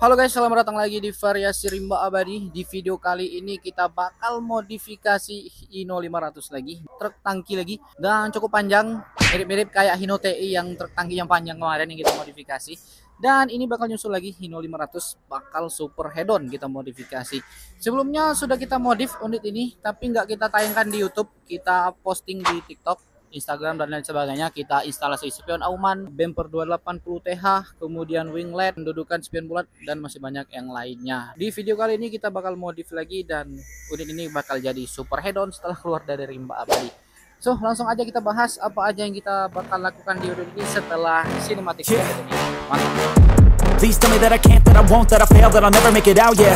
Halo guys, selamat datang lagi di variasi rimba abadi. Di video kali ini kita bakal modifikasi Hino 500 lagi, truk tangki lagi, dan cukup panjang, mirip-mirip kayak Hino TI yang truk tangki yang panjang kemarin yang kita modifikasi. Dan ini bakal nyusul lagi Hino 500 bakal super head-on kita modifikasi. Sebelumnya sudah kita modif unit ini, tapi nggak kita tayangkan di YouTube, kita posting di TikTok Instagram dan lain sebagainya kita instalasi spion Auman, bumper 280 TH, kemudian winglet, dudukan spion bulat dan masih banyak yang lainnya. Di video kali ini kita bakal modif lagi dan unit ini bakal jadi super head-on setelah keluar dari rimba abadi. So, langsung aja kita bahas apa aja yang kita bakal lakukan di unit ini setelah sinematik ini. Mantap. Please tell me that I can't, that I won't, that I fail, that I'll never make it out, yeah.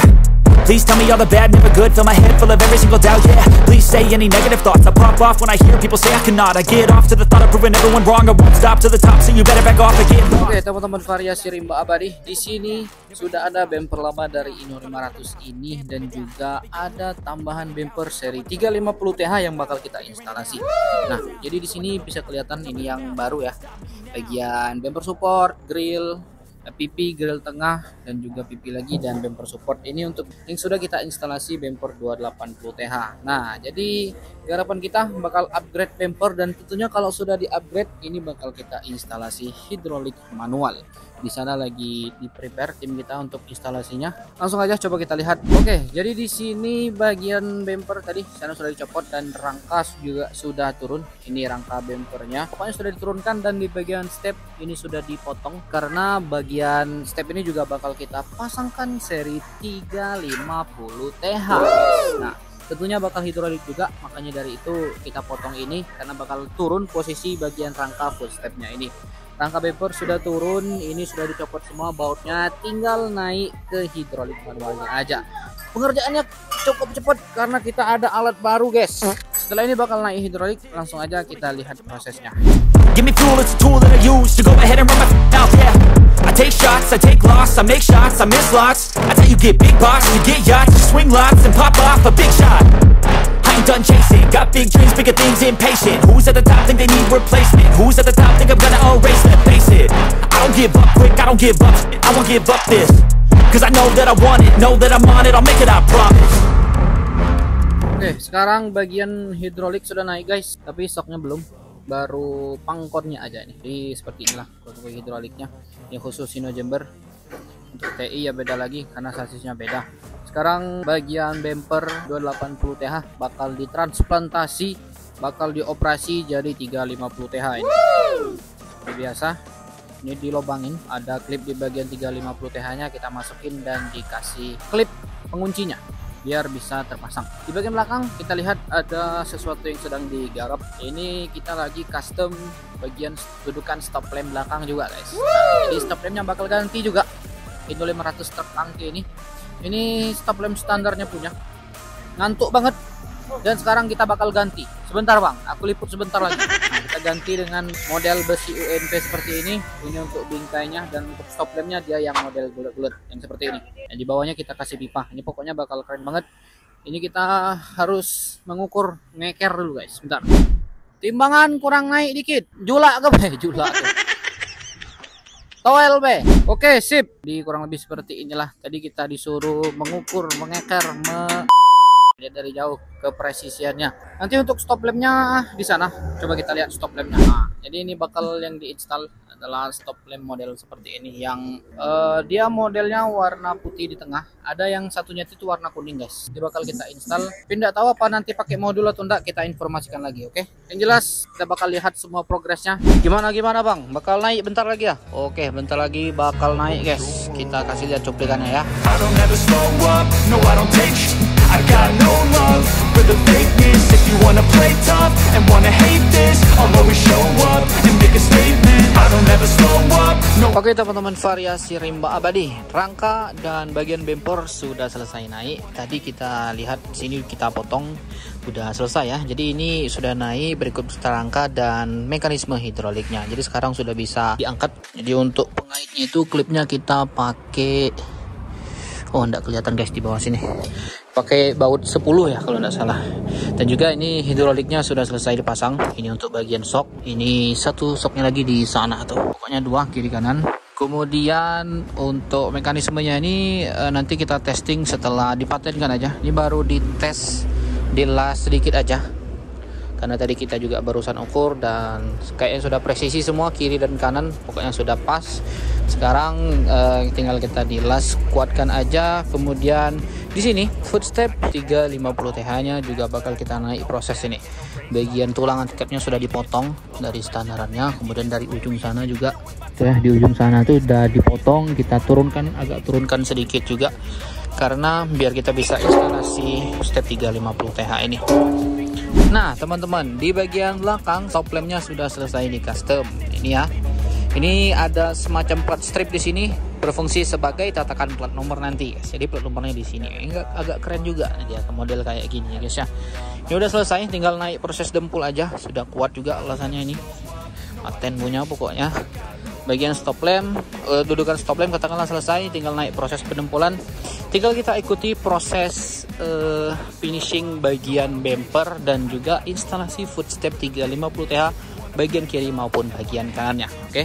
Please tell me all the bad, never good. Fill my head full of every single doubt, yeah. Please say any negative thoughts. I pop off when I hear people say I cannot. I get off to the thought of proving everyone wrong. I won't stop to the top, so you better back off again. Oke okay, teman-teman variasi rimba abadi Di sini sudah ada bumper lama dari Ino 500 ini Dan juga ada tambahan bumper seri 350 TH yang bakal kita instalasi. Nah jadi di sini bisa kelihatan ini yang baru ya. Bagian bumper support, grill, pipi grill tengah dan juga pipi lagi dan bumper support. Ini untuk yang sudah kita instalasi bumper 280 TH nah jadi garapan kita bakal upgrade bumper dan tentunya kalau sudah di upgrade ini bakal kita instalasi hidrolik manual di sana lagi di prepare tim kita untuk instalasinya. Langsung aja coba kita lihat. Oke jadi di sini bagian bumper tadi sana sudah dicopot dan rangka juga sudah turun. Ini rangka bumpernya. Pokoknya sudah diturunkan dan di bagian step ini sudah dipotong karena bagian step ini juga bakal kita pasangkan seri 350 TH nah tentunya bakal hidrolik juga makanya dari itu kita potong ini karena bakal turun posisi bagian rangka full stepnya ini rangka bumper sudah turun ini sudah dicopot semua bautnya tinggal naik ke hidrolik manualnya aja. Pengerjaannya cukup cepat karena kita ada alat baru guys. Setelah ini bakal naik hidrolik langsung aja kita lihat prosesnya ain't done chasing Got big dreams, bigger things, impatient. Who's at the top think they need replacement? Who's at the top think I'm gonna erase them? Face it, I don't give up quick, I don't give up I won't give up this. Cause I know that I want it, know that I'm on it I'll make it, I promise. Oke, sekarang bagian hidrolik sudah naik guys. Tapi stoknya belum. Baru pangkornya aja nih Jadi seperti inilah untuk hidroliknya. Ini khusus Sino Jember. Untuk TI ya beda lagi karena sasisnya beda sekarang bagian bumper 280 TH bakal ditransplantasi bakal dioperasi jadi 350 TH ini. Seperti biasa ini dilobangin. Ada klip di bagian 350 TH nya kita masukin dan dikasih klip penguncinya biar bisa terpasang. Di bagian belakang kita lihat ada sesuatu yang sedang digarap. Ini kita lagi custom bagian dudukan stop lamp belakang juga guys. Nah, jadi stop lampnya bakal ganti juga. Indo 500 truk tangki ini ini stop lamp standarnya punya ngantuk banget. Dan sekarang kita bakal ganti. Sebentar bang. Aku liput sebentar lagi. Nah, kita ganti dengan model besi UNP seperti ini. Ini untuk bingkainya dan untuk stop lampnya dia yang model bulat-bulat yang seperti ini. Yang di bawahnya kita kasih pipa. Ini pokoknya bakal keren banget. Ini kita harus mengukur ngeker dulu guys. Sebentar. Timbangan kurang naik dikit. Julak ke julak Toel be. Oke, sip. Di kurang lebih seperti inilah. Tadi kita disuruh mengukur, mengeker, me lihat dari jauh ke presisiannya. Nanti untuk stop lampnya di sana. Coba kita lihat stop lampnya. Nah, jadi ini bakal yang diinstal adalah stop lamp model seperti ini yang uh, dia modelnya warna putih di tengah. Ada yang satunya itu warna kuning guys. Ini bakal kita install. Tidak tahu apa nanti pakai modul atau enggak kita informasikan lagi oke? Okay? yang jelas kita bakal lihat semua progresnya. Gimana gimana bang? Bakal naik bentar lagi ya? Oke bentar lagi bakal naik guys. Kita kasih lihat cuplikannya ya. I got no love for the fakeness If you wanna play tough and wanna hate this I'll always show up and make a statement. I don't ever slow up no. Oke teman-teman variasi rimba abadi. Rangka dan bagian bumper sudah selesai naik. Tadi kita lihat sini kita potong Udah selesai ya. Jadi ini sudah naik berikut rangka dan mekanisme hidroliknya. Jadi sekarang sudah bisa diangkat. Jadi untuk pengaitnya itu klipnya kita pakai Oh enggak kelihatan guys di bawah sini pakai baut 10 ya kalau tidak salah. Dan juga ini hidroliknya sudah selesai dipasang. Ini untuk bagian sok. Ini satu soknya lagi di sana tuh. Pokoknya dua kiri kanan. Kemudian untuk mekanismenya ini uh, nanti kita testing setelah dipatenkan aja. Ini baru dites dilas sedikit aja karena tadi kita juga barusan ukur dan kayaknya sudah presisi semua kiri dan kanan pokoknya sudah pas. Sekarang uh, tinggal kita dilas kuatkan aja. Kemudian di sini footstep 350 TH nya juga bakal kita naik proses ini. Bagian tulang tiketnya sudah dipotong dari standarannya. Kemudian dari ujung sana juga ya di ujung sana tuh udah dipotong. Kita turunkan agak turunkan sedikit juga. Karena biar kita bisa instalasi step 350 TH ini nah teman-teman di bagian belakang top lampnya sudah selesai di custom ini ya ini ada semacam plat strip di sini berfungsi sebagai tatakan plat nomor nanti. Jadi plat nomornya di sini. Ini agak keren juga dia model kayak gini ya guys ya. Ini udah selesai, tinggal naik proses dempul aja. Sudah kuat juga alasannya ini. Paten punya pokoknya. Bagian stop lamp, uh, dudukan stop lamp katakanlah selesai, tinggal naik proses pendempulan. Tinggal kita ikuti proses uh, finishing bagian bumper dan juga instalasi footstep 350 TH bagian kiri maupun bagian kanannya oke okay?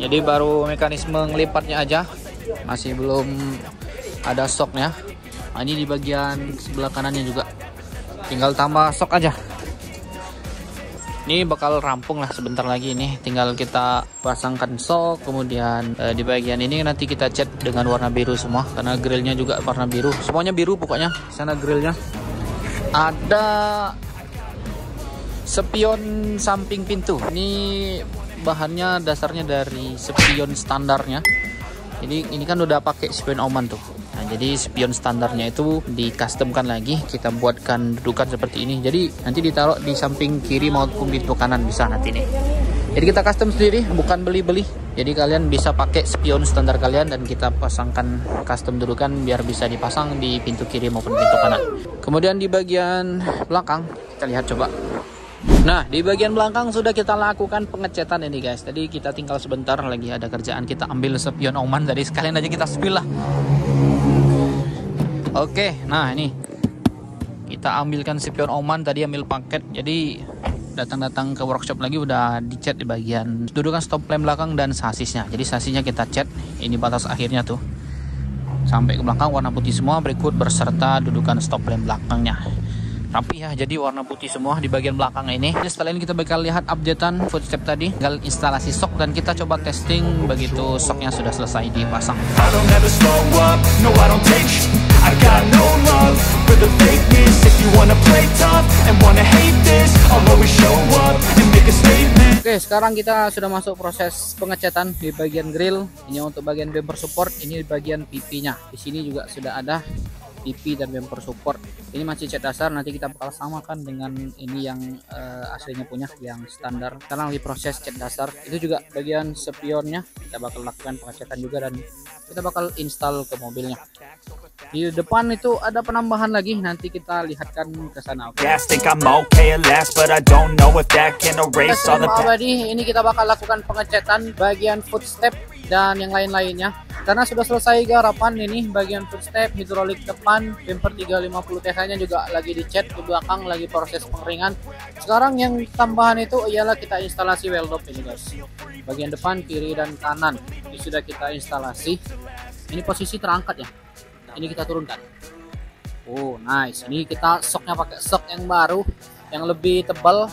Jadi baru mekanisme ngelipatnya aja. Masih belum ada soknya. Nah, ini di bagian sebelah kanannya juga. Tinggal tambah sok aja. Ini bakal rampung lah sebentar lagi ini. Tinggal kita pasangkan sok. Kemudian eh, di bagian ini nanti kita cat dengan warna biru semua. Karena grillnya juga warna biru. Semuanya biru pokoknya. Sana grillnya. Ada Spion samping pintu. Ini bahannya dasarnya dari spion standarnya. Jadi ini kan udah pakai spion Oman tuh. Nah, jadi spion standarnya itu di customkan lagi, kita buatkan dudukan seperti ini. Jadi nanti ditaruh di samping kiri maupun pintu kanan bisa nanti nih. Jadi kita custom sendiri, bukan beli-beli. Jadi kalian bisa pakai spion standar kalian dan kita pasangkan custom dudukan biar bisa dipasang di pintu kiri maupun pintu kanan. Kemudian di bagian belakang kita lihat coba Nah, di bagian belakang sudah kita lakukan pengecetan ini guys. Tadi kita tinggal sebentar lagi ada kerjaan kita ambil spion Oman tadi sekalian aja kita spill lah. Oke, nah ini kita ambilkan spion Oman tadi ambil paket. Jadi datang-datang ke workshop lagi udah dicat di bagian dudukan stop lamp belakang dan sasisnya. Jadi sasisnya kita cat. Ini batas akhirnya tuh. Sampai ke belakang warna putih semua berikut berserta dudukan stop lamp belakangnya rapi ya jadi warna putih semua di bagian belakang ini. Jadi setelah ini kita bakal lihat updatean footstep tadi. Tinggal instalasi sok dan kita coba testing begitu soknya sudah selesai dipasang. Oke, sekarang kita sudah masuk proses pengecatan di bagian grill. Ini untuk bagian bumper support, ini bagian pipinya. Di sini juga sudah ada TV dan bumper support. Ini masih cat dasar nanti kita bakal samakan dengan ini yang uh, aslinya punya yang standar. Karena lagi proses cat dasar. Itu juga bagian spionnya. Kita bakal lakukan pengecekan juga dan kita bakal install ke mobilnya. Di depan itu ada penambahan lagi. Nanti kita lihatkan ke sana okay? ini kita bakal lakukan pengecetan bagian footstep dan yang lain-lainnya karena sudah selesai garapan ini bagian footstep hidrolik depan bumper 350 TH nya juga lagi dicat di belakang lagi proses pengeringan. Sekarang yang tambahan itu ialah kita instalasi well dop ini guys. Bagian depan kiri dan kanan. Ini sudah kita instalasi. Ini posisi terangkat ya. Ini kita turunkan. Oh nice. Ini kita soknya pakai sok yang baru yang lebih tebal.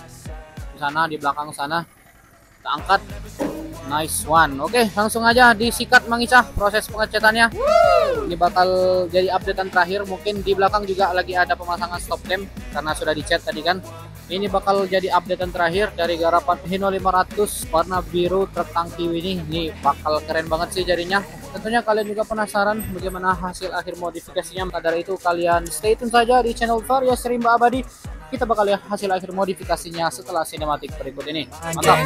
Di sana di belakang sana. Kita angkat Nice one. Oke, langsung aja disikat Mang Ica proses pengecatannya. Ini bakal jadi updatean terakhir. Mungkin di belakang juga lagi ada pemasangan stop lamp karena sudah dicat tadi kan. Ini bakal jadi updatean terakhir dari garapan Hino 500 warna biru truk tangki ini. Ini bakal keren banget sih jadinya. Tentunya kalian juga penasaran bagaimana hasil akhir modifikasinya. Maka dari itu kalian stay tune saja di channel Varia Rimba Abadi kita bakal lihat hasil akhir modifikasinya setelah sinematik berikut ini. Mind Mantap.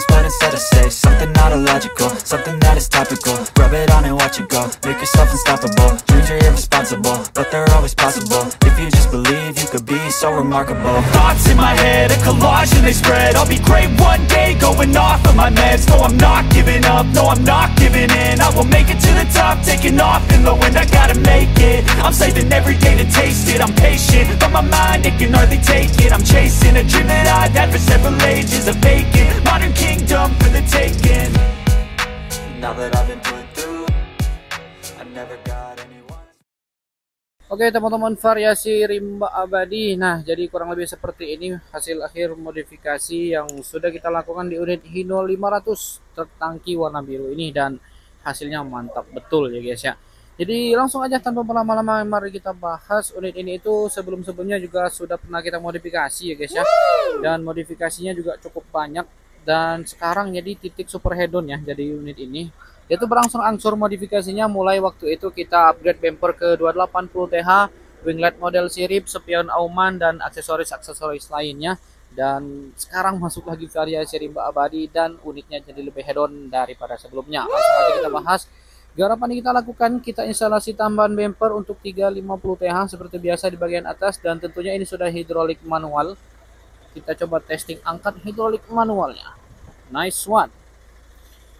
It. I'm chasing a dream that I've had for several ages A vacant, modern kingdom for the taking. Now that I've been put through I never got anyone. Oke teman-teman variasi rimba abadi. Nah jadi kurang lebih seperti ini hasil akhir modifikasi yang sudah kita lakukan di unit Hino 500 truk tangki warna biru ini dan hasilnya mantap betul ya guys ya jadi langsung aja tanpa berlama-lama mari kita bahas unit ini itu sebelum-sebelumnya juga sudah pernah kita modifikasi ya guys ya dan modifikasinya juga cukup banyak dan sekarang jadi titik super hedon ya jadi unit ini itu berangsur-angsur modifikasinya mulai waktu itu kita upgrade bumper ke 280 TH, winglet model sirip, spion auman dan aksesoris-aksesoris lainnya. Dan sekarang masuk lagi variasi rimba abadi dan unitnya jadi lebih hedon daripada sebelumnya. Langsung aja kita bahas. Garapan yang kita lakukan, kita instalasi tambahan bumper untuk 350 TH seperti biasa di bagian atas dan tentunya ini sudah hidrolik manual. Kita coba testing angkat hidrolik manualnya. Nice one.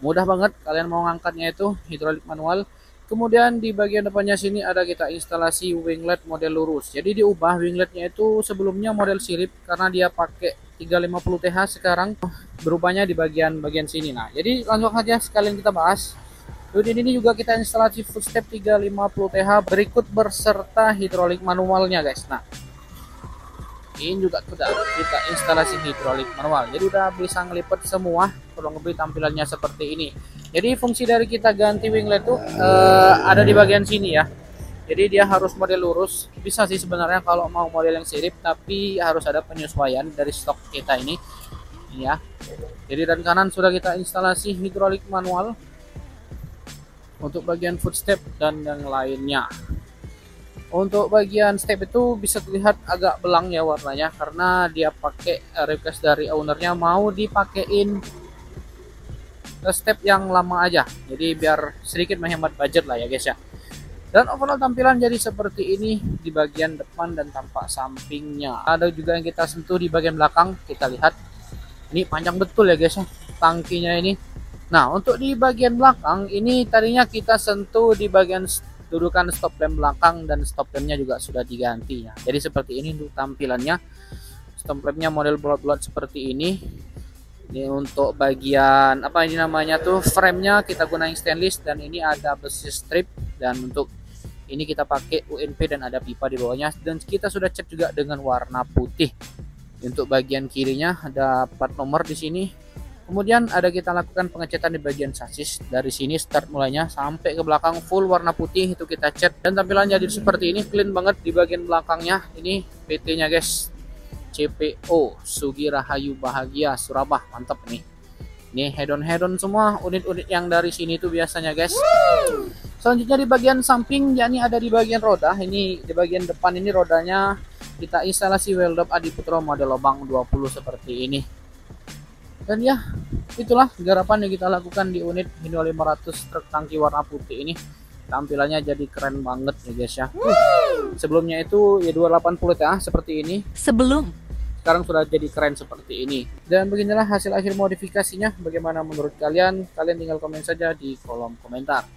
Mudah banget kalian mau ngangkatnya itu hidrolik manual. Kemudian di bagian depannya sini ada kita instalasi winglet model lurus. Jadi diubah wingletnya itu sebelumnya model sirip karena dia pakai 350 TH sekarang berubahnya di bagian bagian sini. Nah jadi langsung aja sekalian kita bahas unit ini juga kita instalasi footstep 350 TH berikut berserta hidrolik manualnya guys. Nah ini juga sudah kita instalasi hidrolik manual. Jadi udah bisa ngelipet semua kurang lebih tampilannya seperti ini. Jadi fungsi dari kita ganti winglet tuh eh, ada di bagian sini ya. Jadi dia harus model lurus. Bisa sih sebenarnya kalau mau model yang sirip tapi harus ada penyesuaian dari stok kita ini. Ini ya jadi dan kanan sudah kita instalasi hidrolik manual untuk bagian footstep dan yang lainnya. Untuk bagian step itu bisa terlihat agak belang ya warnanya karena dia pakai eh, request dari ownernya mau dipakein step yang lama aja. Jadi biar sedikit menghemat budget lah ya guys ya. Dan overall tampilan jadi seperti ini di bagian depan dan tampak sampingnya. Ada juga yang kita sentuh di bagian belakang kita lihat. Ini panjang betul ya guys ya. Tangkinya ini nah untuk di bagian belakang ini tadinya kita sentuh di bagian dudukan stop lamp belakang dan stop lampnya juga sudah diganti ya. Jadi seperti ini untuk tampilannya. Stop lampnya model bulat-bulat seperti ini. Ini untuk bagian apa ini namanya tuh frame-nya kita gunain stainless dan ini ada besi strip dan untuk ini kita pakai UNP dan ada pipa di bawahnya dan kita sudah cat juga dengan warna putih. Untuk bagian kirinya ada plat nomor di sini Kemudian ada kita lakukan pengecatan di bagian sasis. Dari sini start mulainya sampai ke belakang full warna putih itu kita cat. Dan tampilan jadi seperti ini clean banget di bagian belakangnya. Ini PT-nya guys. CPO Sugi Rahayu Bahagia Surabaya mantap nih. Ini head-on head-on semua unit-unit yang dari sini itu biasanya guys. Selanjutnya di bagian samping yakni ada di bagian roda. Ini di bagian depan ini rodanya kita instalasi welded Adiputro model lubang 20 seperti ini dan ya itulah garapan yang kita lakukan di unit Hino 500 truk tangki warna putih ini. Tampilannya jadi keren banget ya guys ya. Uh, sebelumnya itu ya 280 TH seperti ini. Sebelum. Sekarang sudah jadi keren seperti ini. Dan beginilah hasil akhir modifikasinya. Bagaimana menurut kalian? Kalian tinggal komen saja di kolom komentar.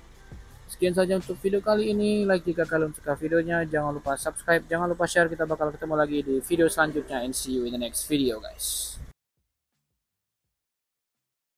Sekian saja untuk video kali ini. Like jika kalian suka videonya. Jangan lupa subscribe. Jangan lupa share. Kita bakal ketemu lagi di video selanjutnya. And see you in the next video guys